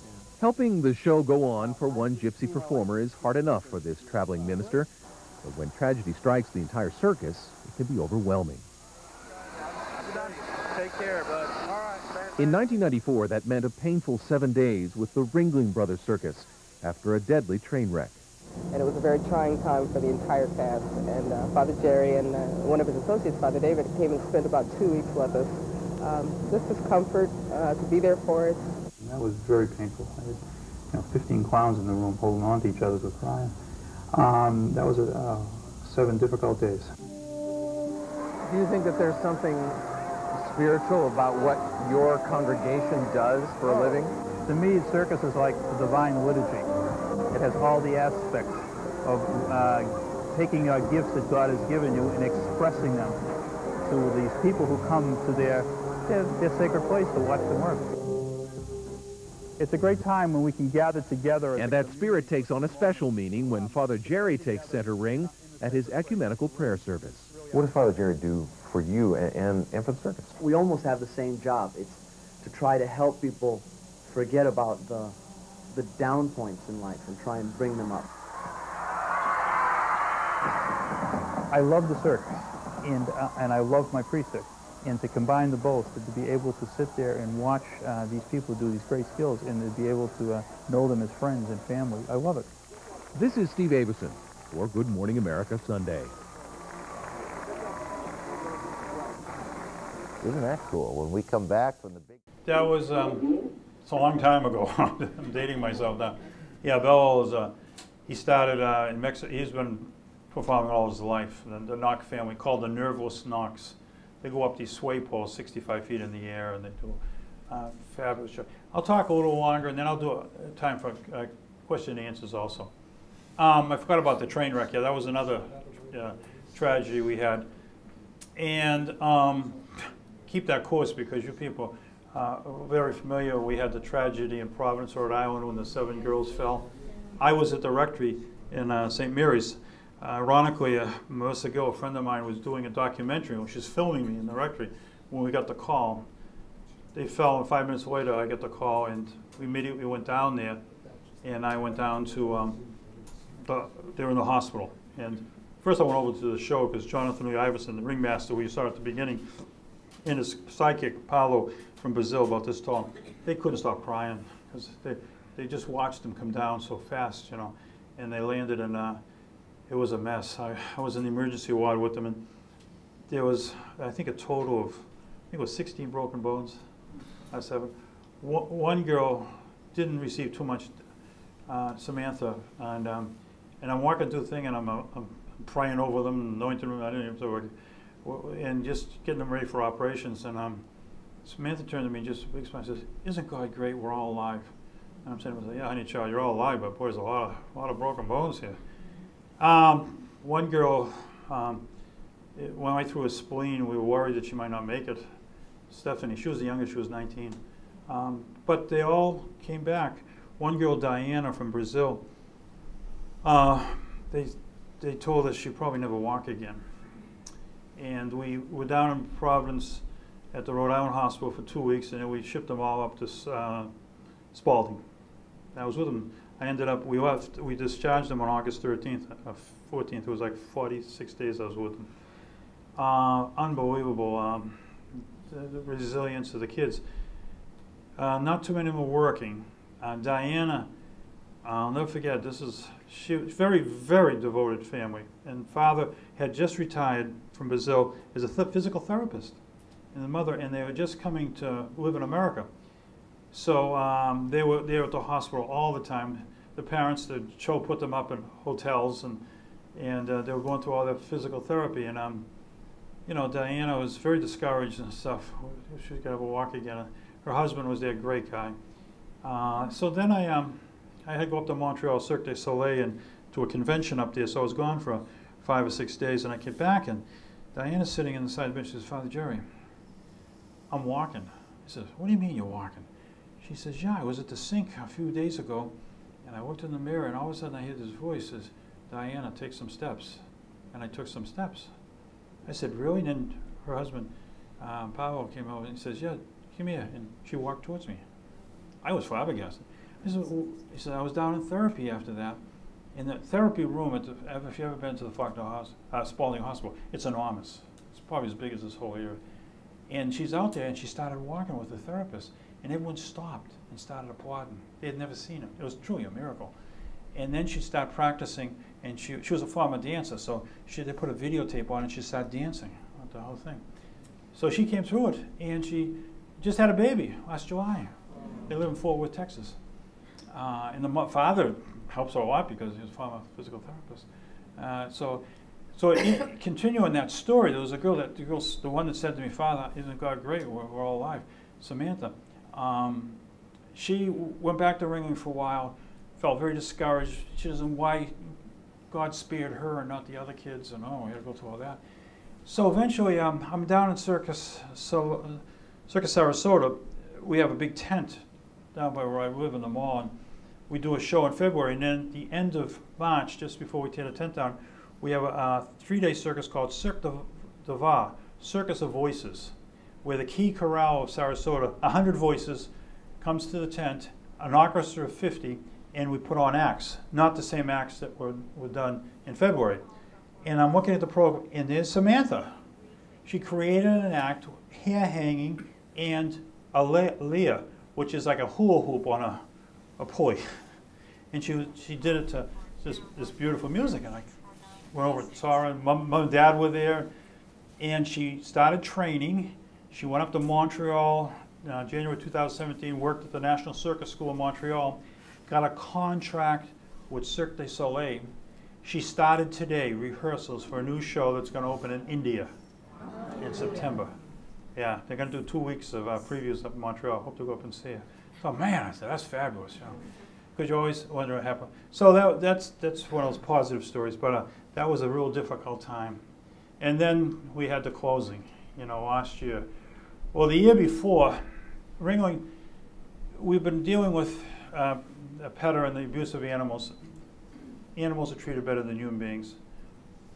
Helping the show go on for one gypsy performer is hard enough for this traveling minister, but when tragedy strikes the entire circus, it can be overwhelming. Take care, bud. In 1994, that meant a painful seven days with the Ringling Brothers Circus after a deadly train wreck. and it was a very trying time for the entire cast. And uh, Father Jerry and uh, one of his associates, Father David, came and spent about two weeks with us. Um, just as comfort uh, to be there for us. That was very painful. I had, you know, 15 clowns in the room holding on to each other to cry. Um, that was a, uh, seven difficult days. Do you think that there's something spiritual about what your congregation does for a living? To me, circus is like the divine liturgy. It has all the aspects of uh, taking uh, gifts that God has given you and expressing them to these people who come to their, their, their sacred place to watch them work. It's a great time when we can gather together. And that spirit takes on a special meaning when Father Jerry takes center ring at his ecumenical prayer service. What does Father Jerry do for you and, and, and for the circus? We almost have the same job. It's to try to help people forget about the the down points in life and try and bring them up. I love the circus, and uh, and I love my priesthood, and to combine the both, to be able to sit there and watch uh, these people do these great skills, and to be able to uh, know them as friends and family, I love it. This is Steve Avison for Good Morning America Sunday. Isn't that cool? When we come back from the big... That was, um, it's a long time ago. [LAUGHS] I'm dating myself now. Yeah, Bello is, uh, he started uh, in Mexico. He's been performing all his life. The, the Nock family, called the Nerveless Nocks. They go up these sway poles 65 feet in the air and they do uh, fabulous show. I'll talk a little longer and then I'll do a, time for uh, question and answers also. Um, I forgot about the train wreck. Yeah, that was another uh, tragedy we had. And um, keep that course because you people uh, are very familiar. We had the tragedy in Providence, Rhode Island when the seven girls fell. I was at the rectory in uh, St. Mary's. Ironically, uh, Melissa Gill, a friend of mine, was doing a documentary and she's filming me in the rectory when we got the call. They fell and five minutes later I got the call and we immediately went down there and I went down to, um, the, they were in the hospital. And first I went over to the show because Jonathan Lee Iverson, the ringmaster we saw at the beginning, and his sidekick, Paulo, from Brazil, about this tall, they couldn't stop crying because they, they just watched them come down so fast, you know. And they landed in, uh, it was a mess. I, I was in the emergency ward with them, and there was, I think, a total of, I think it was 16 broken bones. I seven. One, girl didn't receive too much, uh, Samantha, and um, and I'm walking through the thing, and I'm, uh, I'm praying over them, anointing them. I didn't even and just getting them ready for operations. And um, Samantha turned to me and just big smile says, "Isn't God great? We're all alive." And I'm saying, "Yeah, honey, child, you're all alive, but boy, there's a lot of a lot of broken bones here." Um, one girl um, went right through a spleen. We were worried that she might not make it. Stephanie, she was the youngest. She was 19. Um, but they all came back. One girl, Diana from Brazil, uh, they, they told us she'd probably never walk again. And we were down in Providence at the Rhode Island Hospital for two weeks, and then we shipped them all up to uh, Spaulding. I was with them. I ended up, we left, we discharged them on August 13th, uh, 14th. It was like 46 days I was with them. Uh, unbelievable. Um, the, the, resilience of the kids. Uh, not too many were working. Uh, Diana, I'll never forget, this is, she was very, very devoted family. And father had just retired from Brazil as a th physical therapist. And the mother, and they were just coming to live in America. So um, they were there at the hospital all the time. The parents, the Cho put them up in hotels, and and uh, they were going through all their physical therapy. And um, you know, Diana was very discouraged and stuff. She got to have a walk again. Her husband was there, great guy. Uh, so then I um, I had to go up to Montreal Cirque du Soleil and to a convention up there. So I was gone for five or six days, and I came back, and Diana's sitting in the side bench. She says, "Father Jerry, I'm walking." He says, "What do you mean you're walking?" She says, yeah, I was at the sink a few days ago, and I looked in the mirror, and all of a sudden I hear this voice says, Diana, take some steps. And I took some steps. I said, really? And then her husband, um, Paolo, came over and he says, yeah, come here. And she walked towards me. I was flabbergasted. Said, he said, I was down in therapy after that. In the therapy room, at the, if you've ever been to the Faulkner House, uh, Spaulding Hospital, it's enormous. It's probably as big as this whole area. And she's out there, and she started walking with the therapist. And everyone stopped and started applauding. They had never seen it. It was truly a miracle. And then she started practicing, and she, she was a former dancer, so she, they put a videotape on and she started dancing the whole thing. So she came through it, and she just had a baby last July. They live in Fort Worth, Texas. Uh, and the father helps her a lot because he's a former physical therapist. Uh, so, so in, [COUGHS] continuing that story, there was a girl that the girl, the one that said to me, "Father, isn't God great? We're, we're all alive." Samantha. Um, she went back to Ringling for a while, felt very discouraged. She doesn't why God spared her and not the other kids, and oh, we had to go through all that. So eventually, um, I'm down in Circus, so, uh, Circus Sarasota. We have a big tent down by where I live in the mall, and we do a show in February. And then the end of March, just before we tear the tent down, we have a, a three-day circus called Cirque de, de Va, Circus of Voices where the Key Chorale of Sarasota, 100 voices, comes to the tent, an orchestra of 50, and we put on acts, not the same acts that were, were done in February. And I'm looking at the program, and there's Samantha. She created an act, hair hanging, and a lyra, which is like a hula hoop on a, a pulley. [LAUGHS] And she, she did it to this, this beautiful music. And I went over and saw her, and mom, mom and dad were there. And she started training, she went up to Montreal, uh, January 2017, worked at the National Circus School in Montreal, got a contract with Cirque du Soleil. She started today rehearsals for a new show that's going to open in India in September. Yeah, they're going to do two weeks of uh, previews up in Montreal. Hope to go up and see her. So, man, I said, that's fabulous. You know, because you always wonder what happened. So that, that's, that's one of those positive stories, but uh, that was a real difficult time. And then we had the closing, you know, last year. Well, the year before, Ringling, we've been dealing with uh, a PETA and the abuse of animals. Animals are treated better than human beings.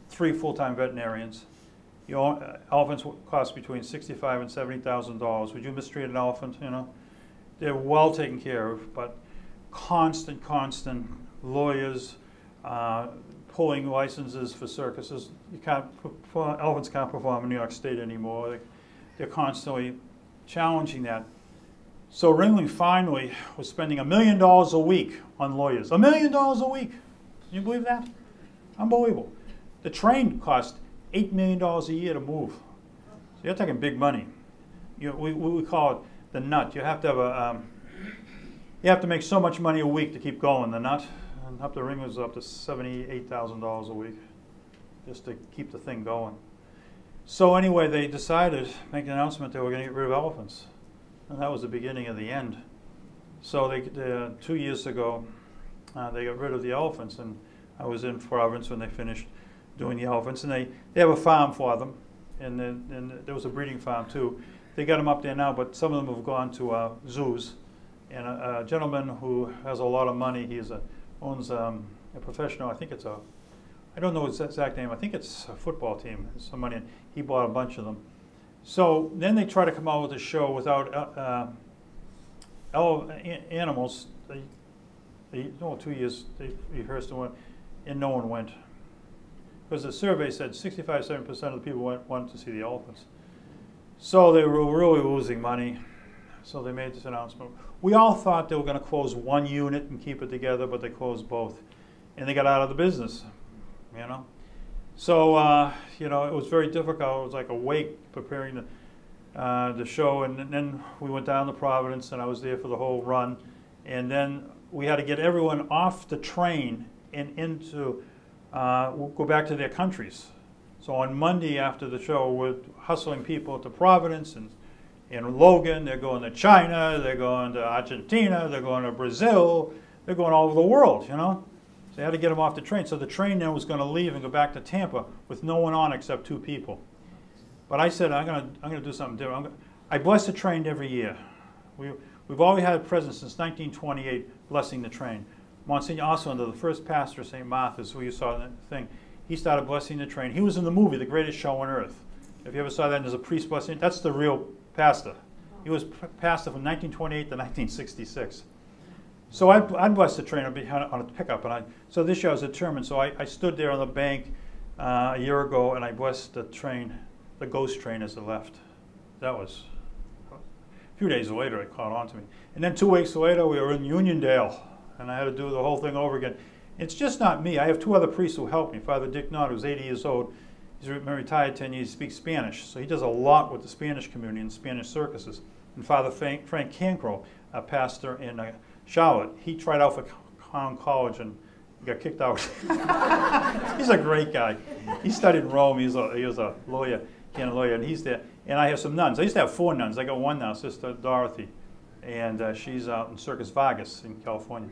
Three full-time veterinarians. Uh, elephants cost between sixty-five and seventy thousand dollars. Would you mistreat an elephant? You know, they're well taken care of, but constant, constant lawyers uh, pulling licenses for circuses. You can't elephants can't perform in New York State anymore. They, they're constantly challenging that. So Ringling finally was spending a million dollars a week on lawyers. A million dollars a week. Can you believe that? Unbelievable. The train cost $8 million a year to move. So you're talking big money. You know, we, we call it the nut. You have to have a, um, you have to make so much money a week to keep going, the nut. And up the ring was up to $78,000 a week just to keep the thing going. So anyway, they decided, make an announcement they were going to get rid of elephants. And that was the beginning of the end. So they, uh, two years ago, uh, they got rid of the elephants. And I was in Providence when they finished doing the elephants. And they, they have a farm for them. And, then, and there was a breeding farm too. they got them up there now, but some of them have gone to uh, zoos. And a, a gentleman who has a lot of money, he's a, owns um, a professional, I think it's a, I don't know his exact name, I think it's a football team, some money, he bought a bunch of them. So then they try to come out with a show without uh, uh, animals. They, they, no, two years, they rehearsed and went, and no one went. Because the survey said 65, 7% of the people went, wanted to see the elephants. So they were really losing money. So they made this announcement. We all thought they were going to close one unit and keep it together, but they closed both. And they got out of the business, you know. So, uh, you know, it was very difficult. It was like a wake preparing the, uh, the show. And then we went down to Providence, and I was there for the whole run. And then we had to get everyone off the train and into, uh, go back to their countries. So on Monday after the show, we're hustling people to Providence and in Logan. They're going to China, they're going to Argentina, they're going to Brazil, they're going all over the world, you know. They had to get him off the train. So the train then was going to leave and go back to Tampa with no one on except two people. But I said, I'm going to, I'm going to do something different. Gonna, I bless the train every year. We, we've always had a presence since 1928 blessing the train. Monsignor Oswald, the first pastor of St. Martha's, who you saw the thing, he started blessing the train. He was in the movie, The Greatest Show on Earth. If you ever saw that, there's a priest blessing. That's the real pastor. He was pastor from 1928 to 1966. So I'd, I'd bless the train. I'd on a pickup. and I, So this year I was determined. So I, I stood there on the bank uh, a year ago and I blessed the train, the ghost train as it left. That was a few days later, it caught on to me. And then two weeks later, we were in Uniondale and I had to do the whole thing over again. It's just not me. I have two other priests who help me. Father Dick Knott, who's 80 years old, he's retired 10 years, he speaks Spanish. So he does a lot with the Spanish community and Spanish circuses. And Father Frank, Frank Cancro, a pastor in uh, Charlotte, he tried out for Clown College and got kicked out. [LAUGHS] he's a great guy. He studied in Rome. He's a, he was a lawyer, canon lawyer, and he's there. And I have some nuns. I used to have four nuns. I got one now, Sister Dorothy. And uh, she's out in Circus Vargas in California.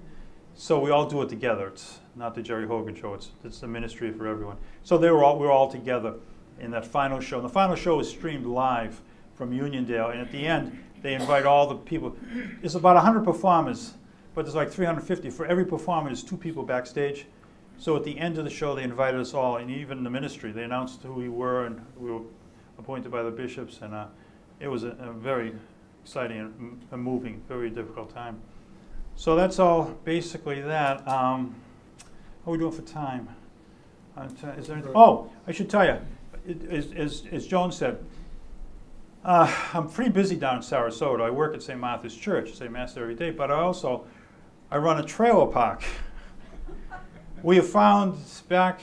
So we all do it together. It's not the Jerry Hogan show. It's, it's the ministry for everyone. So they were all, we were all together in that final show. And the final show is streamed live from Uniondale. And at the end, they invite all the people. It's about 100 performers, but there's like 350. For every performer, there's two people backstage. So at the end of the show, they invited us all, and even the ministry. They announced who we were, and we were appointed by the bishops. And uh, it was a, a very exciting and, moving, very difficult time. So that's all basically that. Um, how are we doing for time? Uh, is there anything? Oh, I should tell you, it, as, as, as Joan said, uh, I'm pretty busy down in Sarasota. I work at St. Martha's Church, say Mass every day, but I also I run a trailer park. we have found back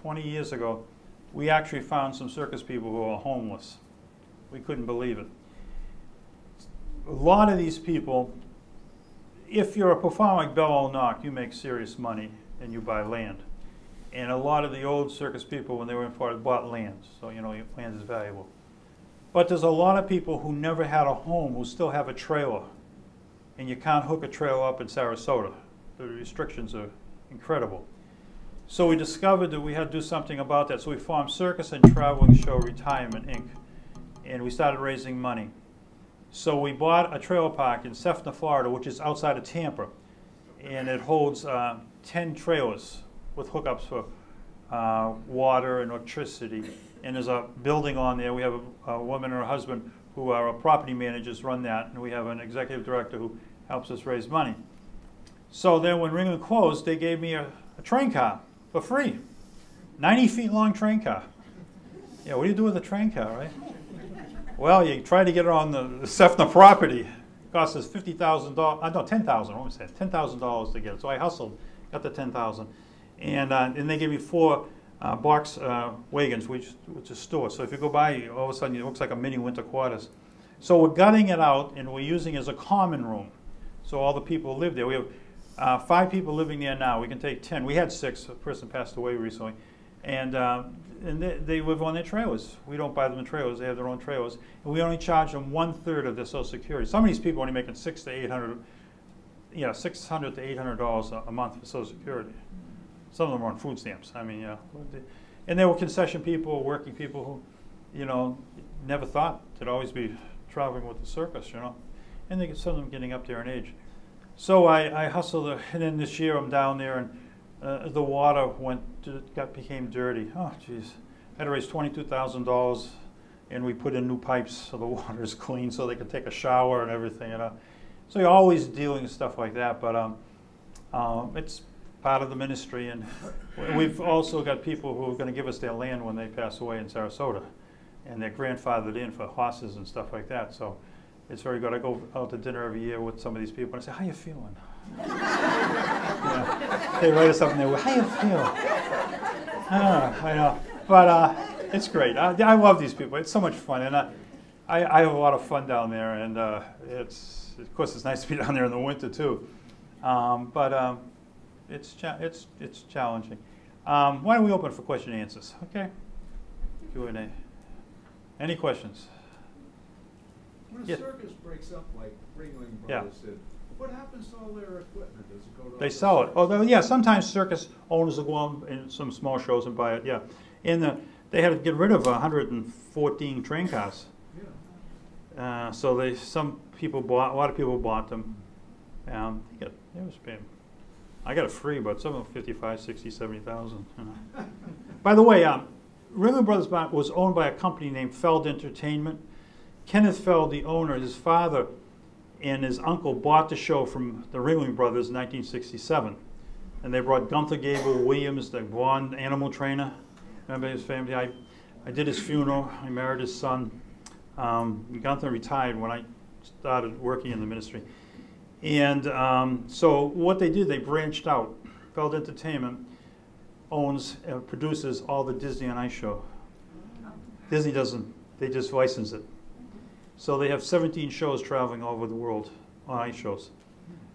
20 years ago, we actually found some circus people who are homeless. We couldn't believe it a lot of these people, if you're a performer like Bell Nock, you make serious money and you buy land. And a lot of the old circus people, when they were in Florida, bought land. So, you know, land is valuable. But there's a lot of people who never had a home who still have a trailer. And you can't hook a trail up in Sarasota. The restrictions are incredible. So we discovered that we had to do something about that. So we formed Circus and Traveling Show Retirement, Inc. And we started raising money. So we bought a trailer park in Seffner, Florida, which is outside of Tampa, and it holds uh, 10 trailers with hookups for uh, water and electricity. And there's a building on there. We have a, a woman and her husband who are property managers run that, and we have an executive director who helps us raise money. So then when Ringling closed, they gave me a, a train car for free. 90 feet long train car. Yeah, what do you do with a train car, right? Well, you try to get it on the, Seffner property. It cost us fifty thousand dollars. Uh, no, ten thousand. What was that? Ten thousand dollars to get it. So I hustled, got the ten thousand, and uh, and they gave me four uh, box uh, wagons, which which is store. So if you go by, all of a sudden it looks like a mini winter quarters. So we're gutting it out, and we're using it as a common room. So all the people live there. We have uh, five people living there now. We can take ten. We had six. A person passed away recently, and uh, and they, they, live on their trailers. We don't buy them in trailers; they have their own trailers, and we only charge them one third of their Social Security. Some of these people are only making six to eight hundred, yeah, six hundred to eight hundred dollars a month for Social Security. Some of them are on food stamps. I mean, yeah, and they were concession people, working people who, you know, never thought they'd always be traveling with the circus, you know. And they get some of them getting up there in age. So I, I hustled, uh, and then this year I'm down there, and uh, the water went, got became dirty. Oh, jeez. I had to raise twenty-two thousand dollars, and we put in new pipes so the [LAUGHS] water is clean, so they could take a shower and everything, you know. So you're always dealing with stuff like that, but um, um, it's part of the ministry, and we've also got people who are going to give us their land when they pass away in Sarasota, and they're grandfathered in for horses and stuff like that. So it's very good. I go out to dinner every year with some of these people, and I say, "How you feeling?" [LAUGHS] yeah. They write us up in there. How you feel? [LAUGHS] Ah, I know, but uh, it's great. I, I love these people. It's so much fun, and I, I, I have a lot of fun down there, and uh, it's of course it's nice to be [LAUGHS] down there in the winter too. Um, but um, it's cha- it's it's challenging. Um, why don't we open for question and answers? Okay. Q and A. Any questions? When a Yeah. circus breaks up like Ringling Yeah. Brothers did, what happens to all their equipment? Does it go to? They sell it. Although, yeah, sometimes circus owners will go on in some small shows and buy it. Yeah, and the, they had to get rid of 114 train cars. Uh, so they some people bought a lot of people bought them. Um, they got, it was paying. I got it free, but some of them 55, 60, 70,000. You know. [LAUGHS] by the way, um, Ringling Brothers was owned by a company named Feld Entertainment. Kenneth Feld, the owner, his father and his uncle bought the show from the Ringling Brothers in 1967. And they brought Gunther Gebel-Williams, the blonde animal trainer. Remember his family? I, I did his funeral. I married his son. Um, Gunther retired when I started working in the ministry. And um, so what they did, they branched out. Feld Entertainment owns, uh, produces all the Disney on Ice show. Disney doesn't, they just license it. So they have 17 shows traveling all over the world on ice shows.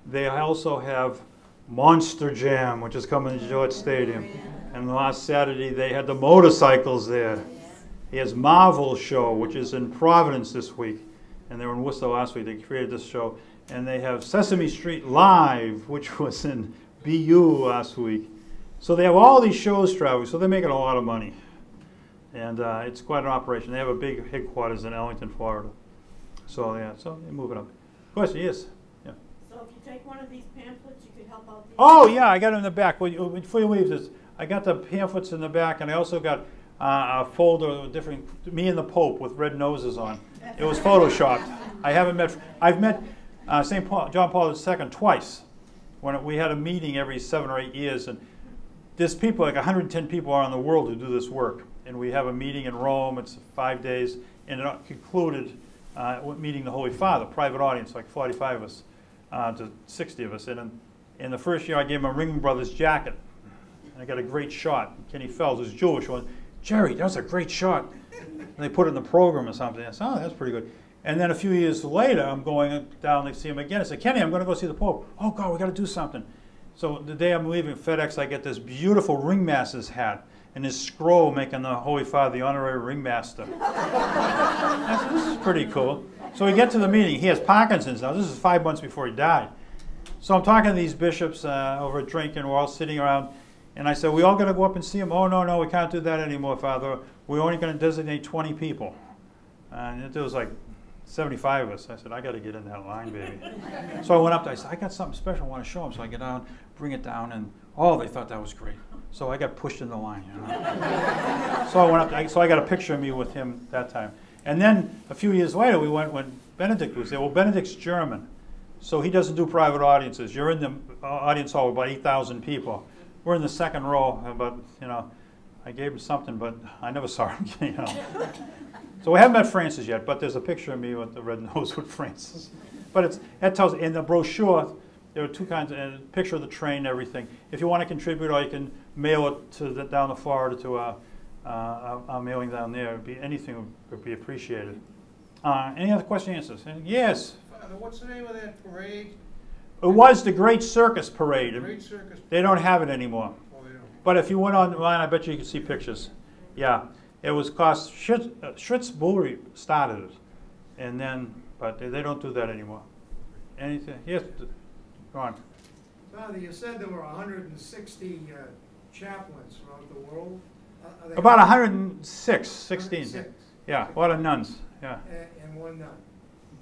They also have Monster Jam, which is coming to Gillette Stadium. And last Saturday, they had the motorcycles there. He has Marvel Show, which is in Providence this week. And they were in Worcester last week. They created this show. And they have Sesame Street Live, which [LAUGHS] was in BU last week. So they have all these shows traveling, so they're making a lot of money. And uh, it's quite an operation. They have a big headquarters in Ellenton, Florida. So, yeah, so they move it up. Question, yes? Yeah. So if you take one of these pamphlets, you could help out the. Oh, yeah, I got it in the back. Well, you- Before you leave this, I got the pamphlets in the back, and I also got uh, a folder with different, me and the Pope with red noses on. It was photoshopped. I haven't met, I've met uh, St. Paul, John Paul II twice. When we had a meeting every seven or eight years, and there's people, like 110 people around the world who do this work. And we have a meeting in Rome, it's five days, and it concluded uh, meeting the Holy Father, private audience, like 45 of us uh, to 60 of us. And in, in the first year, I gave him a Ringling Brothers jacket. And I got a great shot. Kenny Feld was Jewish. Went, Jerry, that was a great shot. And they put it in the program or something. I said, oh, that's pretty good. And then a few years later, I'm going down to see him again. I said, Kenny, I'm going to go see the Pope. Oh, God, we got to do something. So the day I'm leaving FedEx, I get this beautiful ringmaster's hat and his scroll making the Holy Father the honorary ringmaster. Said, this is pretty cool. So we get to the meeting. He has Parkinson's now. This is five months before he died. So I'm talking to these bishops uh, over a drink, and we're all sitting around. And I said, we all got to go up and see him. Oh, no, no, we can't do that anymore, Father. We're only going to designate 20 people. And it was like 75 of us. I said, I got to get in that line, baby. so I went up there. I said, I got something special I want to show him. So I get down, bring it down, and oh, they thought that was great. So I got pushed in the line. You know? so I went up. There, so I got a picture of me with him that time. And then a few years later, we went when Benedict was there. Well, Benedict's German, so he doesn't do private audiences. You're in the uh, audience hall with about 8,000 people. We're in the second row, but you know, I gave him something, but I never saw him. [LAUGHS] You know. So we haven't met Francis yet, but there's a picture of me with the red [LAUGHS] nose with Francis. But it's that tells in the brochure there are two kinds of a picture of the train everything. If you want to contribute, or you can mail it to the, down to Florida to a, uh, a, a mailing down there. It'd be, anything would, would be appreciated. Uh, any other question answers? Yes. Father, what's the name of that parade? It was the Great Circus Parade. Great Circus They don't have it anymore. Oh, they don't. But if you went online, I bet you you could see pictures. Yeah, it was cost. Schlitz, uh, Schlitz Brewery started it, and then, but they, they don't do that anymore. Anything? Yes, go on. Father, you said there were 160 uh, chaplains throughout the world. Uh, About 106, 16. 106. Yeah, a lot of nuns, yeah. And, and one nun.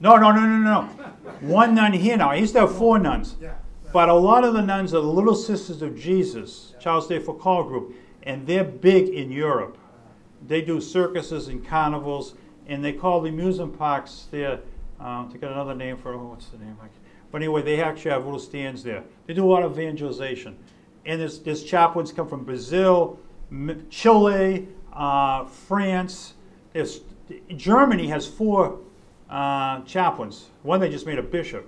No, no, no, no, no. [LAUGHS] One nun here now. I used to have four nuns. Yeah. But a lot of the nuns are the Little Sisters of Jesus, Charles de Foucault group, and they're big in Europe. They do circuses and carnivals, and they call the amusement parks there, um, to get another name for, oh, what's the name? Like, But anyway, they actually have little stands there. They do a lot of evangelization. And there's, there's chaplains come from Brazil, Chile, uh, France. There's, Germany has four uh, chaplains. One they just made a bishop.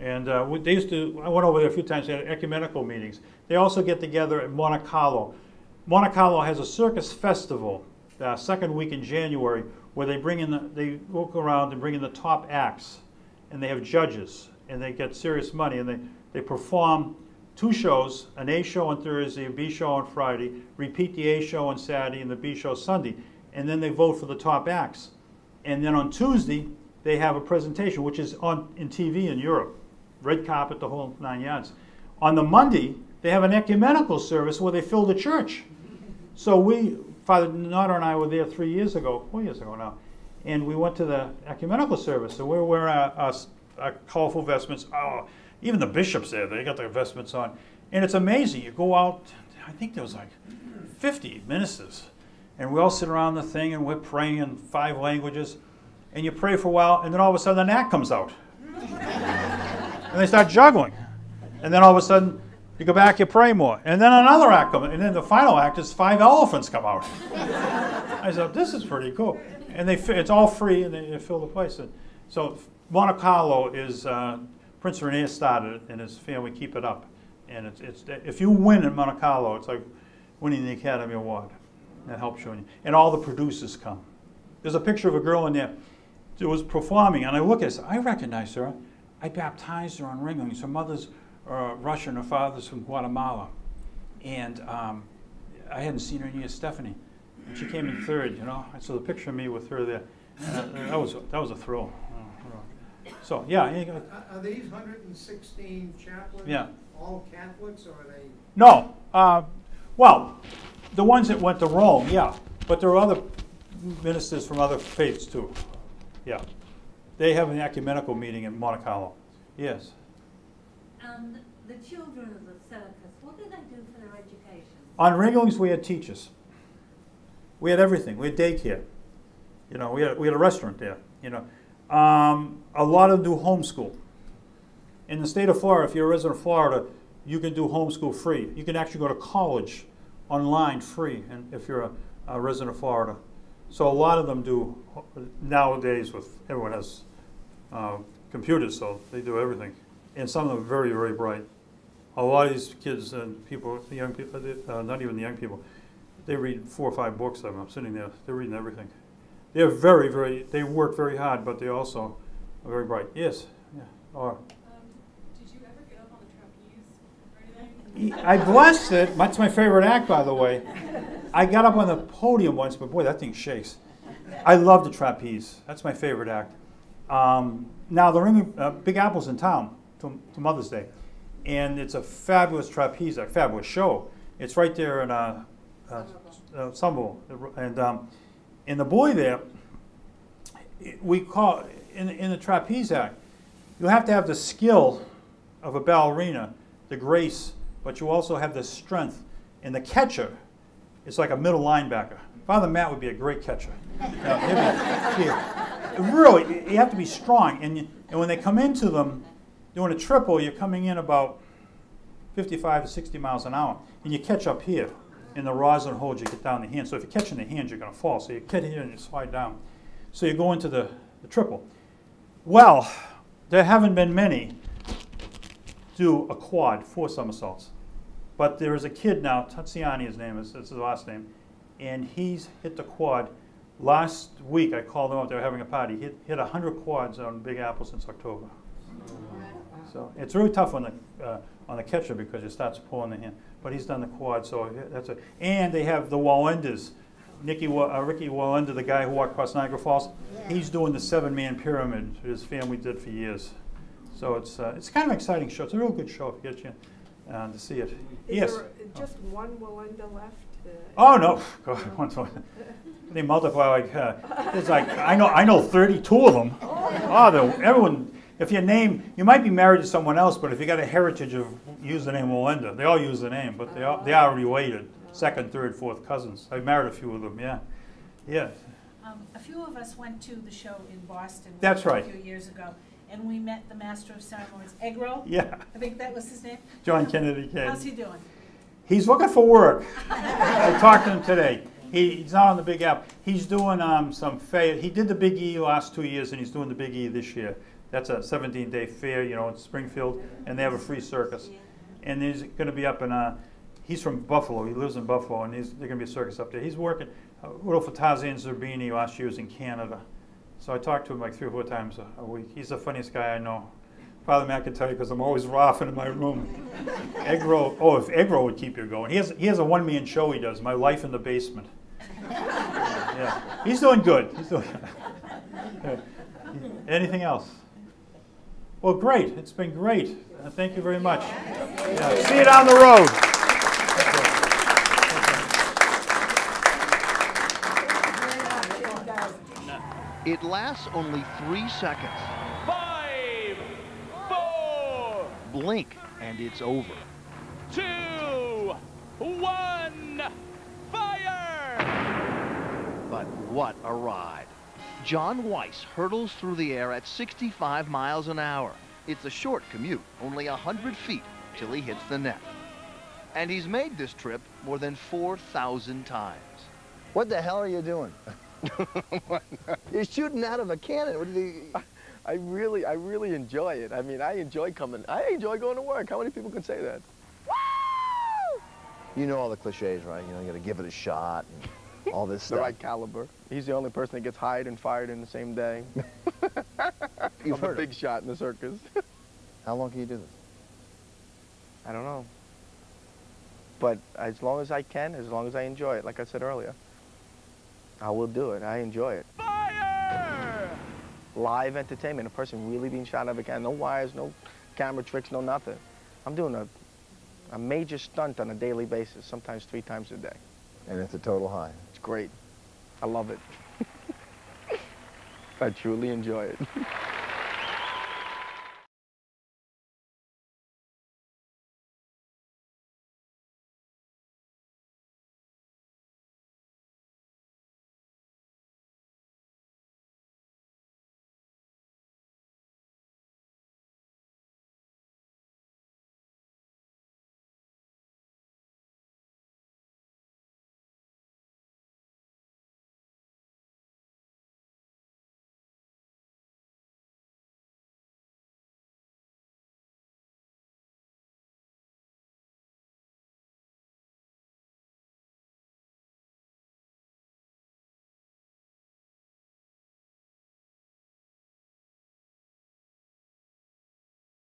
And uh, they used to, I went over there a few times, they had ecumenical meetings. They also get together at Monte Carlo. Monte Carlo has a circus festival, the second week in January, where they bring in, the, they walk around and bring in the top acts. And they have judges, and they get serious money, and they, they perform two shows, an A show on Thursday, a B show on Friday, repeat the A show on Saturday and the B show Sunday, and then they vote for the top acts. And then on Tuesday, they have a presentation, which is on in TV in Europe, red carpet, the whole nine yards. On the Monday, they have an ecumenical service where they fill the church. So we, Father Notter and I were there three years ago, four years ago now, and we went to the ecumenical service. So we're wearing our, our, our colorful vestments. Oh, even the bishops there, they got their vestments on. And it's amazing. You go out, I think there was like 50 ministers, and we all sit around the thing and we're praying in five languages. And you pray for a while, and then all of a sudden the act comes out. [LAUGHS] and they start juggling. And then all of a sudden, you go back, you pray more. And then another act comes, and then the final act is five elephants come out. [LAUGHS] I said, this is pretty cool. And they, it's all free, and they, they fill the place. And so Monte Carlo is, uh, Prince Rainier started it, and his family keep it up. And it's, it's, if you win in Monte Carlo, it's like winning the Academy Award. That helps you. And all the producers come. There's a picture of a girl in there that was performing, and I look at her, I recognize her. I baptized her on Ringlings. Her mother's uh, Russian, her father's from Guatemala. And um, I hadn't seen her in years, Stephanie. And she came in third, you know. I saw the picture of me with her there. And uh, that, was, that was a thrill. So, yeah. you got- Are, are these hundred and sixteen chaplains? Yeah. All Catholics, or are they? No. Uh, well, the ones that went to Rome, yeah. But there are other ministers from other faiths too. Yeah. They have an ecumenical meeting in Monte Carlo. Yes. And the children of the circus, what do they do for their education? On Ringlings, we had teachers. We had everything. We had daycare. You know, we had, we had a restaurant there. You know, um, a lot of do homeschool. In the state of Florida, if you're a resident of Florida, you can do homeschool free. You can actually go to college online free, and if you're a, a resident of Florida. So a lot of them do nowadays. With everyone has uh, computers, so they do everything. And some of them are very, very bright. A lot of these kids and people, the young people, uh, not even the young people, they read four or five books them. I'm sitting there, they're reading everything. They're very, very, they work very hard, but they also very bright. Yes, yeah. Or, Um, did you ever get up on the trapeze or anything? I blessed it. That's my favorite act, by the way. I got up on the podium once, but boy, that thing shakes. I love the trapeze. That's my favorite act. Um, now, the Ring, uh, Big Apple's in town to, to Mother's Day, and it's a fabulous trapeze act, fabulous show. It's right there in uh, uh, uh, Somerville, and um, and the boy there, we call in in the trapeze act, you have to have the skill of a ballerina, the grace, but you also have the strength. And the catcher is like a middle linebacker. Father Matt would be a great catcher. You be- really, you have to be strong. And, and when they come into them doing a triple, you're coming in about 55 to 60 miles an hour. And you catch up here. And the rosin holds you get down the hand. So if you catch in the hand, you're going to fall. So you catch here and you slide down. So you go into the, the triple. Well, there haven't been many do a quad, four somersaults. But there is a kid now, Tuniziani, his name is, is his last name, and he's hit the quad. Last week, I called him up, they were having a party. He hit, hit 100 quads on Big Apple since October. So it's really tough on the, uh, on the catcher because it starts pulling the hand. But he's done the quad, so that's a, and they have the Wallendas. Nicky, Wa- uh, Ricky Wallenda, the guy who walked across Niagara Falls, he's doing the seven-man pyramid his family did for years. So it's, uh, it's kind of an exciting show. It's a real good show if you get you uh, to see it. Is Yes. there just one Wallenda left? Oh, no, [LAUGHS] God, once, they multiply like, uh, it's like, I know, I know thirty-two of them. Oh, the, everyone, if your name, you might be married to someone else, but if you got a heritage of use the name Wallenda, they all use the name, but they are, they are related, second, third, fourth cousins. I married a few of them, yeah, yeah. Um, a few of us went to the show in Boston. That's right. A few years ago, and we met the master of ceremonies, Egro. Yeah. I think that was his name. John Kennedy Kane. How's he doing? He's looking for work. I talked to him today. He, he's not on the Big Apple. He's doing um, some fair. He did the Big E last two years, and he's doing the Big E this year. That's a 17-day fair, you know, in Springfield, and they have a free circus. And he's going to be up in. Uh, he's from Buffalo. He lives in Buffalo, and he's, there's going to be a circus up there. He's working. Uh, Rudolph Tarzan Zerbini last year was in Canada, so I talked to him like three or four times a, a week. He's the funniest guy I know. Father Matt can tell you because I'm always laughing in my room. [LAUGHS] Egg roll. Oh, if egg roll would keep you going. He has he has a one man show he does. My life in the basement. [LAUGHS] yeah, he's doing good. He's doing. [LAUGHS] Anything else? Well, great. It's been great. Uh, thank you very much. Yeah. See you down the road. It lasts only three seconds. Five, four, Blink, and it's over. two, one, fire! But what a ride. John Weiss hurtles through the air at 65 miles an hour. It's a short commute, only 100 feet, till he hits the net. And he's made this trip more than 4,000 times. What the hell are you doing? [LAUGHS] You're shooting out of a cannon. What do you... I really, I really enjoy it. I mean, I enjoy coming. I enjoy going to work. How many people can say that? You know all the cliches, right? You know, you got to give it a shot and all this stuff. [LAUGHS] the right caliber. He's the only person that gets hired and fired in the same day. [LAUGHS] You've I'm heard a it. big shot in the circus. How long can you do this? I don't know. But as long as I can, as long as I enjoy it, like I said earlier, I will do it. I enjoy it. Fire! Live entertainment, a person really being shot out of a cannon. No wires, no camera tricks, no nothing. I'm doing a, a major stunt on a daily basis, sometimes three times a day. And it's a total high. It's great. I love it. [LAUGHS] I truly enjoy it. [LAUGHS]